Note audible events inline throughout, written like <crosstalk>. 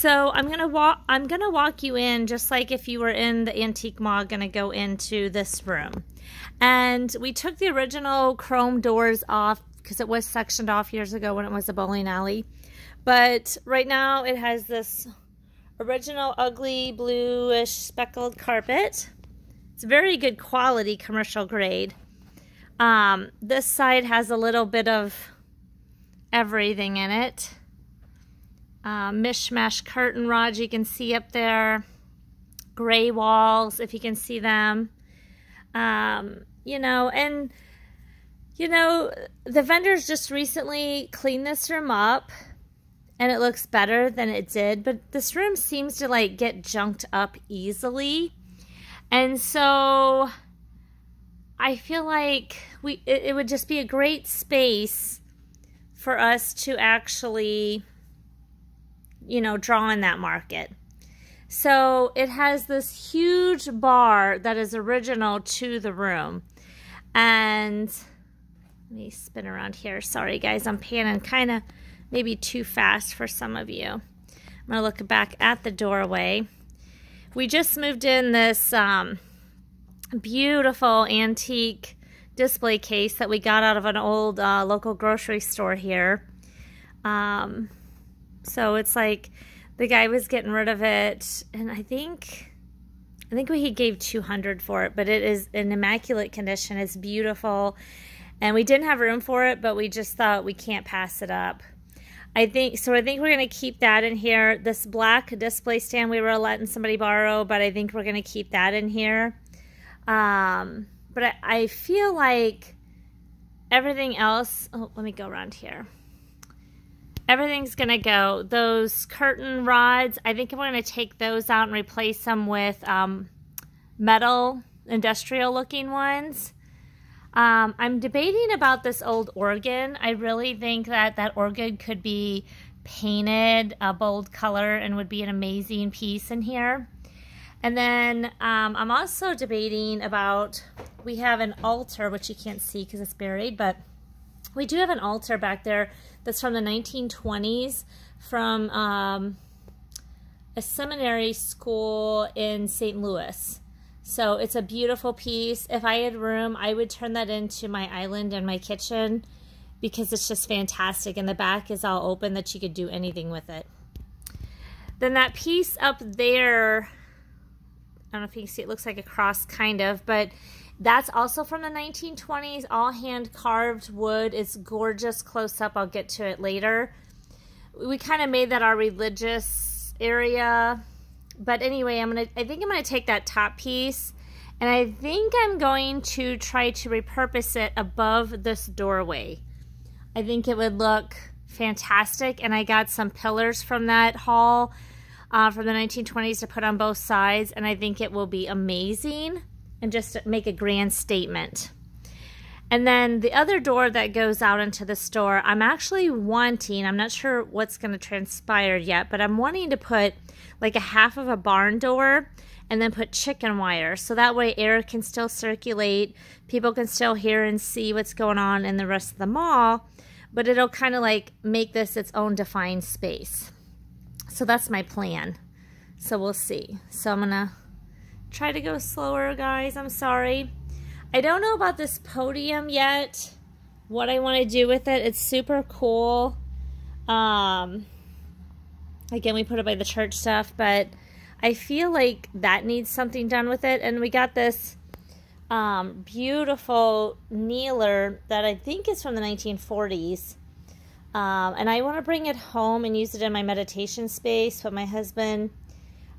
So I'm gonna walk. I'm gonna walk you in just like if you were in the antique mall. Gonna go into this room, and we took the original chrome doors off because it was sectioned off years ago when it was a bowling alley. But right now it has this original ugly bluish speckled carpet. It's very good quality commercial grade. Um, this side has a little bit of everything in it uh, mishmash curtain rods you can see up there, gray walls if you can see them. Um, you know, and you know, the vendors just recently cleaned this room up and it looks better than it did, but this room seems to like get junked up easily. And so I feel like we it, it would just be a great space for us to actually you know, draw in that market. So it has this huge bar that is original to the room. And let me spin around here. Sorry, guys, I'm panning kind of maybe too fast for some of you. I'm going to look back at the doorway. We just moved in this um, beautiful antique display case that we got out of an old uh, local grocery store here. Um, so it's like the guy was getting rid of it, and I think I think he gave 200 for it, but it is in immaculate condition. It's beautiful. And we didn't have room for it, but we just thought we can't pass it up. I think so. I think we're going to keep that in here. This black display stand we were letting somebody borrow, but I think we're going to keep that in here. Um, but I, I feel like everything else. Oh, let me go around here everything's going to go. Those curtain rods, I think I'm going to take those out and replace them with um, metal, industrial looking ones. Um, I'm debating about this old organ. I really think that that organ could be painted a bold color and would be an amazing piece in here. And then um, I'm also debating about, we have an altar, which you can't see because it's buried, but we do have an altar back there that's from the 1920s from um, a seminary school in St. Louis. So it's a beautiful piece. If I had room, I would turn that into my island and my kitchen because it's just fantastic. And the back is all open that you could do anything with it. Then that piece up there, I don't know if you can see, it looks like a cross kind of, but that's also from the 1920s, all hand carved wood. It's gorgeous close up. I'll get to it later. We kind of made that our religious area. But anyway, I'm gonna I think I'm gonna take that top piece and I think I'm going to try to repurpose it above this doorway. I think it would look fantastic and I got some pillars from that hall uh, from the 1920s to put on both sides and I think it will be amazing and just make a grand statement. And then the other door that goes out into the store, I'm actually wanting, I'm not sure what's going to transpire yet, but I'm wanting to put like a half of a barn door and then put chicken wire so that way air can still circulate, people can still hear and see what's going on in the rest of the mall, but it'll kind of like make this its own defined space. So that's my plan. So we'll see. So I'm going to try to go slower, guys. I'm sorry. I don't know about this podium yet, what I want to do with it. It's super cool. Um, again, we put it by the church stuff, but I feel like that needs something done with it. And we got this um, beautiful kneeler that I think is from the 1940s. Um, and I want to bring it home and use it in my meditation space, but my husband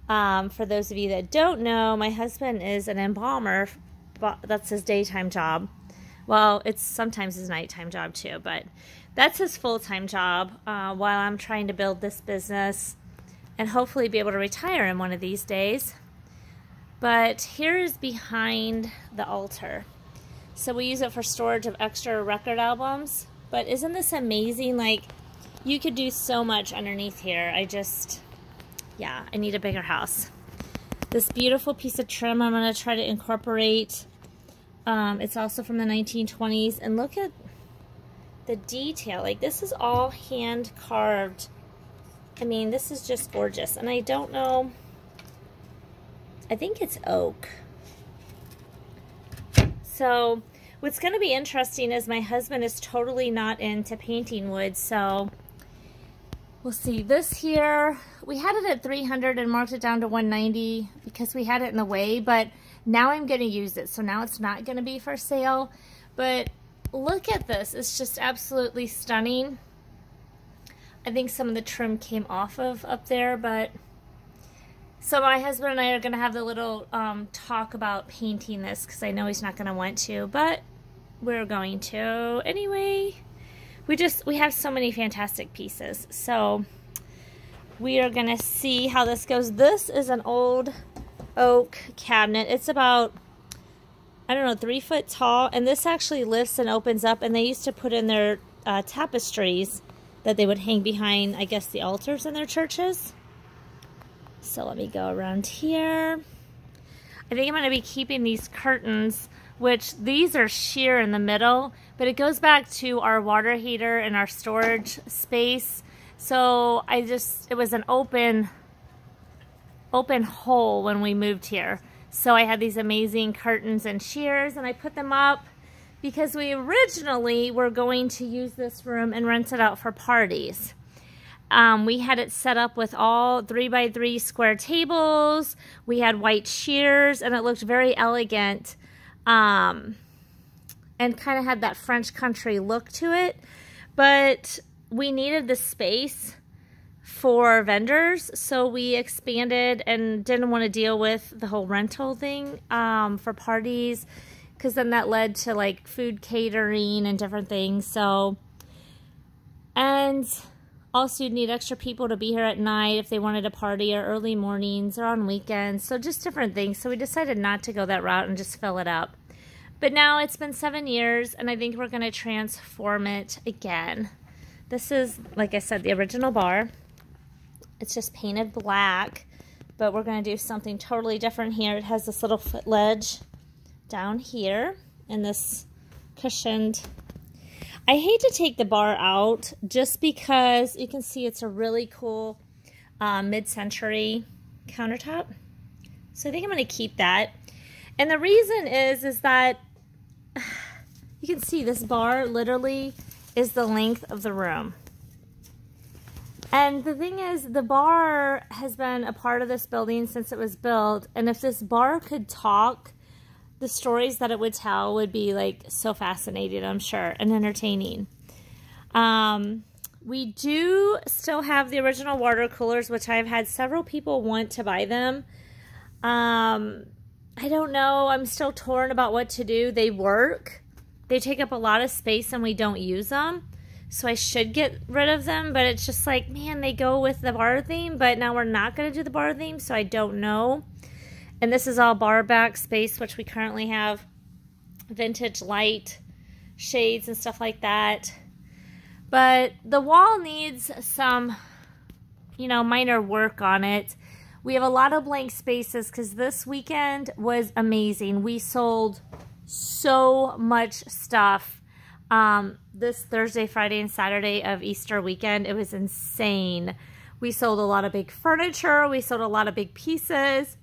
um, for those of you that don't know, my husband is an embalmer. That's his daytime job. Well, it's sometimes his nighttime job too, but that's his full time job uh, while I'm trying to build this business and hopefully be able to retire in one of these days. But here is behind the altar. So we use it for storage of extra record albums. But isn't this amazing? Like, you could do so much underneath here. I just yeah, I need a bigger house. This beautiful piece of trim I'm going to try to incorporate. Um, it's also from the 1920s. And look at the detail. Like, this is all hand carved I mean, this is just gorgeous. And I don't know, I think it's oak. So what's going to be interesting is my husband is totally not into painting wood. So we'll see. This here, we had it at 300 and marked it down to 190 because we had it in the way. But now I'm going to use it. So now it's not going to be for sale. But look at this. It's just absolutely stunning. I think some of the trim came off of up there, but so my husband and I are going to have the little um, talk about painting this because I know he's not going to want to, but we're going to anyway. We just, we have so many fantastic pieces. So we are going to see how this goes. This is an old oak cabinet. It's about, I don't know, three foot tall. And this actually lifts and opens up. And they used to put in their uh, tapestries that they would hang behind, I guess, the altars in their churches. So let me go around here. I think I'm going to be keeping these curtains, which these are sheer in the middle, but it goes back to our water heater and our storage space. So I just, it was an open, open hole when we moved here. So I had these amazing curtains and shears and I put them up because we originally were going to use this room and rent it out for parties. Um, we had it set up with all three by three square tables. We had white shears and it looked very elegant um, and kind of had that French country look to it. But we needed the space for vendors, so we expanded and didn't want to deal with the whole rental thing um, for parties because then that led to like food catering and different things. So, and also you'd need extra people to be here at night if they wanted a party or early mornings or on weekends. So just different things. So we decided not to go that route and just fill it up. But now it's been seven years and I think we're going to transform it again. This is, like I said, the original bar. It's just painted black, but we're going to do something totally different here. It has this little foot ledge down here and this cushioned. I hate to take the bar out just because you can see it's a really cool uh, mid-century countertop. So I think I'm going to keep that. And the reason is, is that <sighs> you can see this bar literally is the length of the room. And the thing is, the bar has been a part of this building since it was built. And if this bar could talk, the stories that it would tell would be like so fascinating, I'm sure, and entertaining. Um, we do still have the original water coolers, which I've had several people want to buy them. Um, I don't know. I'm still torn about what to do. They work. They take up a lot of space and we don't use them. So I should get rid of them, but it's just like, man, they go with the bar theme, but now we're not going to do the bar theme, so I don't know. And this is all bar back space, which we currently have vintage light shades and stuff like that. But the wall needs some, you know, minor work on it. We have a lot of blank spaces because this weekend was amazing. We sold so much stuff um, this Thursday, Friday, and Saturday of Easter weekend. It was insane. We sold a lot of big furniture. We sold a lot of big pieces.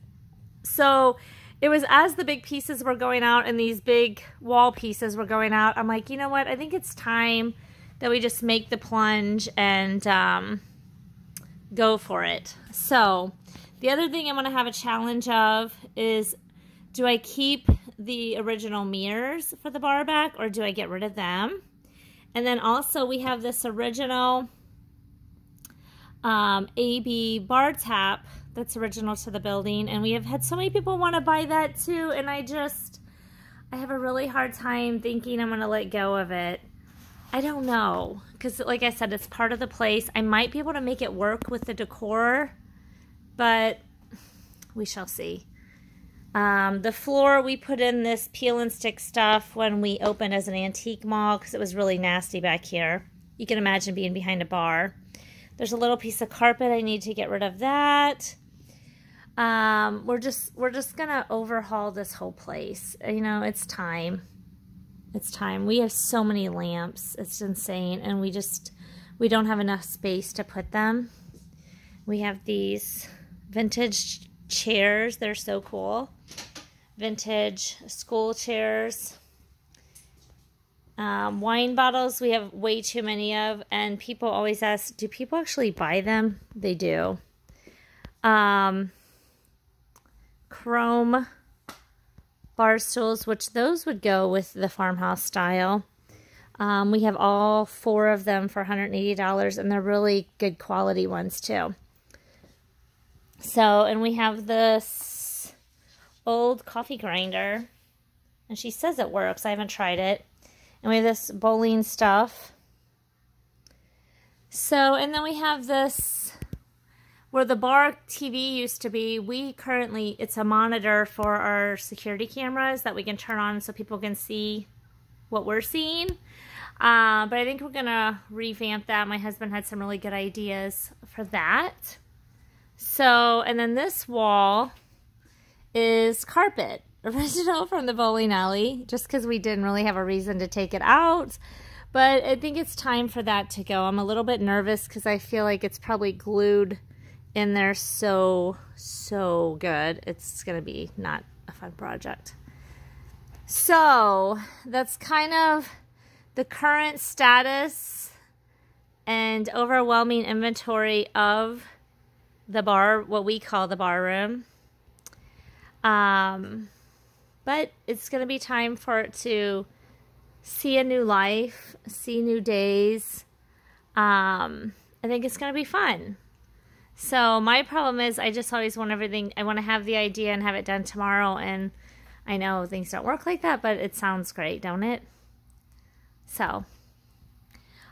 So it was as the big pieces were going out and these big wall pieces were going out, I'm like, you know what? I think it's time that we just make the plunge and um, go for it. So the other thing I'm going to have a challenge of is do I keep the original mirrors for the bar back or do I get rid of them? And then also we have this original um, AB bar tap that's original to the building. And we have had so many people want to buy that too. And I just, I have a really hard time thinking I'm going to let go of it. I don't know. Because like I said, it's part of the place. I might be able to make it work with the decor. But we shall see. Um, the floor, we put in this peel and stick stuff when we opened as an antique mall because it was really nasty back here. You can imagine being behind a bar. There's a little piece of carpet. I need to get rid of that. Um, we're just we're just gonna overhaul this whole place. You know, it's time. It's time. We have so many lamps. It's insane, and we just we don't have enough space to put them. We have these vintage chairs. They're so cool. Vintage school chairs. Um, wine bottles we have way too many of, and people always ask, do people actually buy them? They do. Um, chrome bar stools, which those would go with the farmhouse style. Um, we have all four of them for $180, and they're really good quality ones too. So, and we have this old coffee grinder, and she says it works. I haven't tried it. And we have this bowling stuff. So, and then we have this where the bar TV used to be. We currently, it's a monitor for our security cameras that we can turn on so people can see what we're seeing. Uh, but I think we're going to revamp that. My husband had some really good ideas for that. So, and then this wall is carpet original from the bowling alley just because we didn't really have a reason to take it out. But I think it's time for that to go. I'm a little bit nervous because I feel like it's probably glued in there so, so good. It's going to be not a fun project. So that's kind of the current status and overwhelming inventory of the bar, what we call the bar room. Um, but it's going to be time for it to see a new life, see new days. Um, I think it's going to be fun. So my problem is I just always want everything, I want to have the idea and have it done tomorrow. And I know things don't work like that, but it sounds great, don't it? So,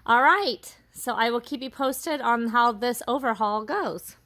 all right. So I will keep you posted on how this overhaul goes.